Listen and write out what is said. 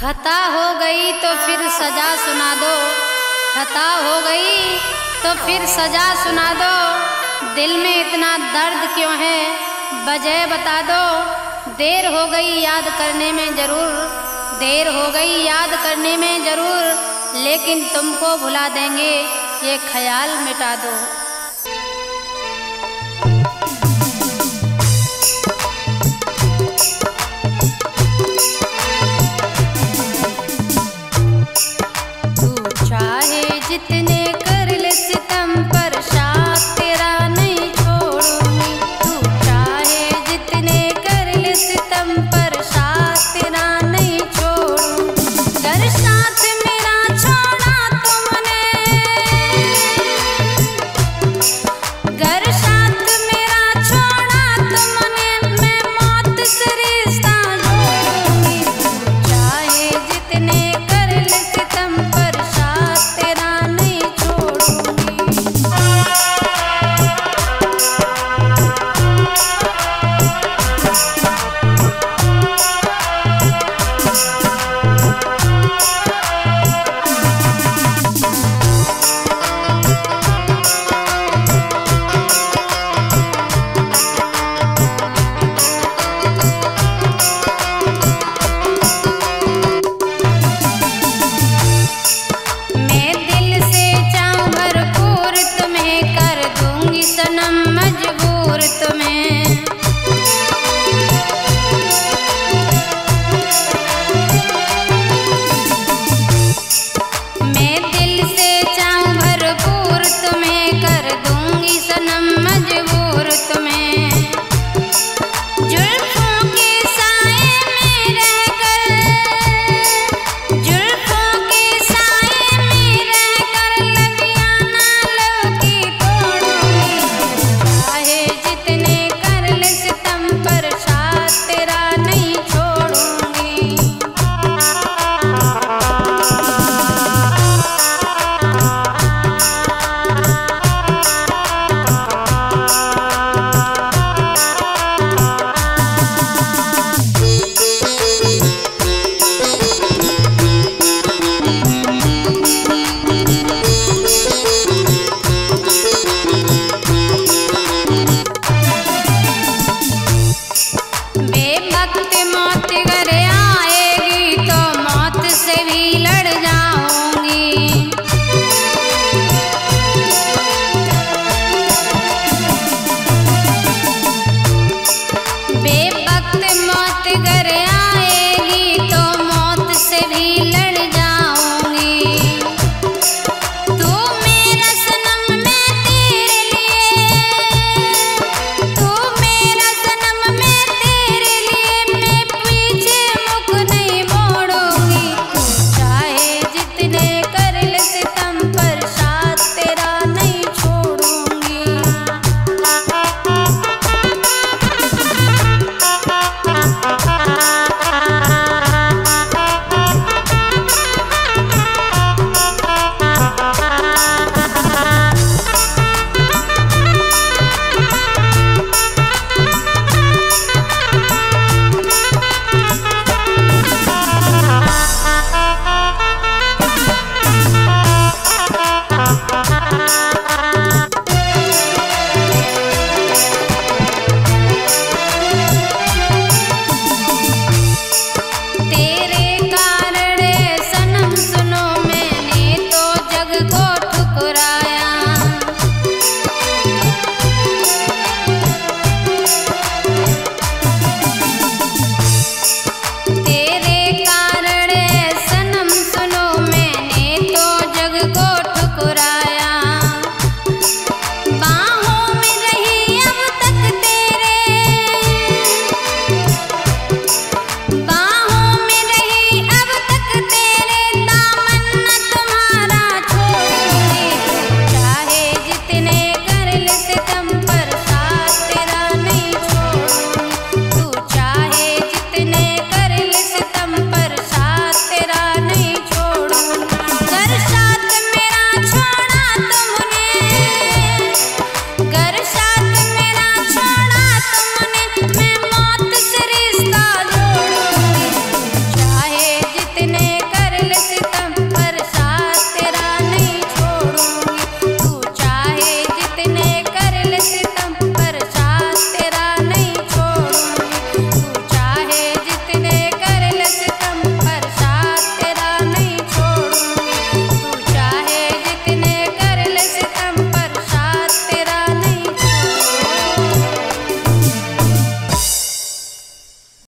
खता हो गई तो फिर सजा सुना दो। खता हो गई तो फिर सजा सुना दो। दिल में इतना दर्द क्यों है? वजह बता दो। देर हो गई याद करने में ज़रूर। देर हो गई याद करने में ज़रूर। लेकिन तुमको भुला देंगे, ये ख्याल मिटा दो।